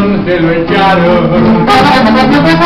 चार